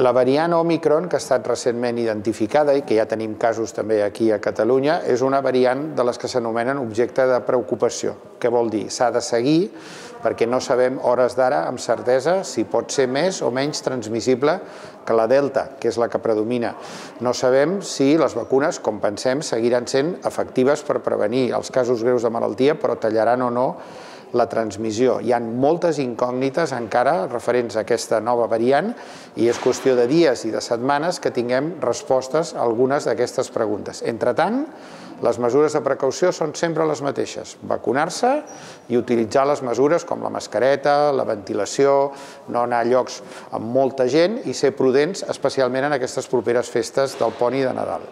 La variant Omicron, que ha estat recentment identificada i que ja tenim casos també aquí a Catalunya, és una variant de les que s'anomenen objecte de preocupació. Què vol dir? S'ha de seguir perquè no sabem hores d'ara amb certesa si pot ser més o menys transmissible que la Delta, que és la que predomina. No sabem si les vacunes, com pensem, seguiran sent efectives per prevenir els casos greus de malaltia, però tallaran o no la transmissió. Hi ha moltes incògnites encara referents a aquesta nova variant i és qüestió de dies i de setmanes que tinguem respostes a algunes d'aquestes preguntes. Entre tant, les mesures de precaució són sempre les mateixes, vacunar-se i utilitzar les mesures com la mascareta, la ventilació, no anar a llocs amb molta gent i ser prudents, especialment en aquestes properes festes del pont i de Nadal.